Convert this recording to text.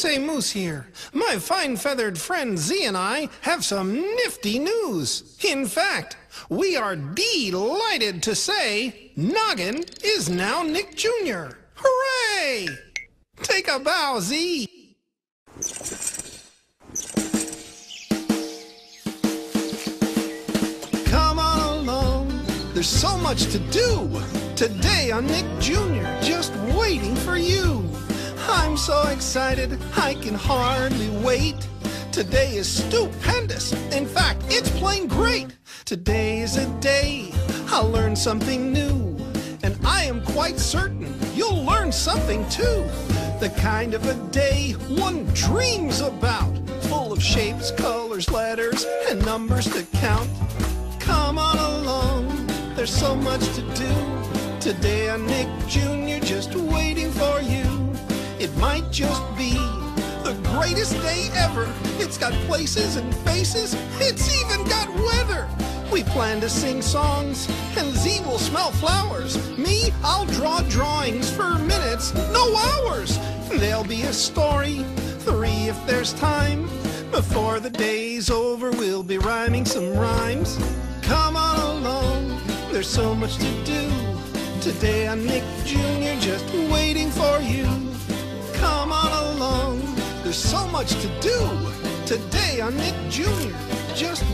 Goose Moose here. My fine feathered friend Zee and I have some nifty news. In fact, we are delighted to say Noggin is now Nick Jr. Hooray! Take a bow, Zee. Come on along, there's so much to do. Today on Nick Jr., just so excited, I can hardly wait. Today is stupendous. In fact, it's plain great. Today is a day I'll learn something new. And I am quite certain you'll learn something too. The kind of a day one dreams about. Full of shapes, colors, letters, and numbers to count. Come on along, there's so much to do. Today I'm Nick Jr., just waiting for. It might just be the greatest day ever. It's got places and faces, it's even got weather. We plan to sing songs, and Zee will smell flowers. Me, I'll draw drawings for minutes, no hours. There'll be a story, three if there's time. Before the day's over, we'll be rhyming some rhymes. Come on along, there's so much to do. Today I'm Nick Jr., just waiting for you. So much to do. Today I'm Nick Jr., just.